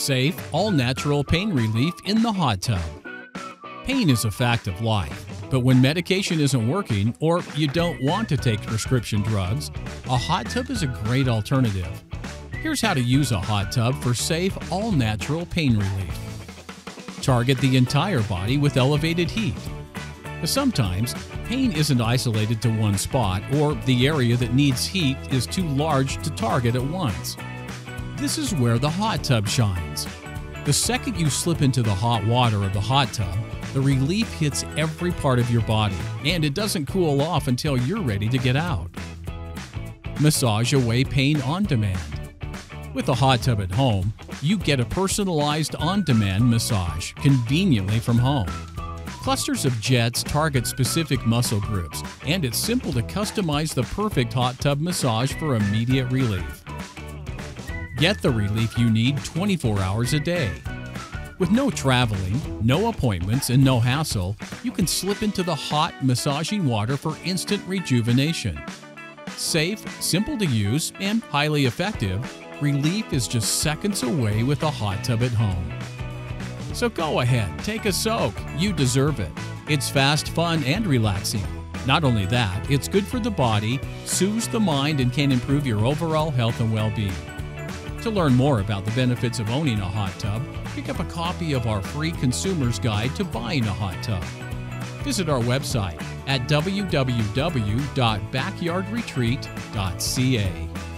Safe, all natural pain relief in the hot tub. Pain is a fact of life, but when medication isn't working or you don't want to take prescription drugs, a hot tub is a great alternative. Here's how to use a hot tub for safe, all natural pain relief. Target the entire body with elevated heat. Sometimes, pain isn't isolated to one spot or the area that needs heat is too large to target at once. This is where the hot tub shines. The second you slip into the hot water of the hot tub, the relief hits every part of your body and it doesn't cool off until you're ready to get out. Massage away pain on demand. With a hot tub at home, you get a personalized on demand massage conveniently from home. Clusters of jets target specific muscle groups, and it's simple to customize the perfect hot tub massage for immediate relief. Get the relief you need 24 hours a day. With no traveling, no appointments, and no hassle, you can slip into the hot, massaging water for instant rejuvenation. Safe, simple to use, and highly effective, relief is just seconds away with a hot tub at home. So go ahead, take a soak. You deserve it. It's fast, fun, and relaxing. Not only that, it's good for the body, soothes the mind, and can improve your overall health and well being. To learn more about the benefits of owning a hot tub, pick up a copy of our free consumer's guide to buying a hot tub. Visit our website at www.backyardretreat.ca.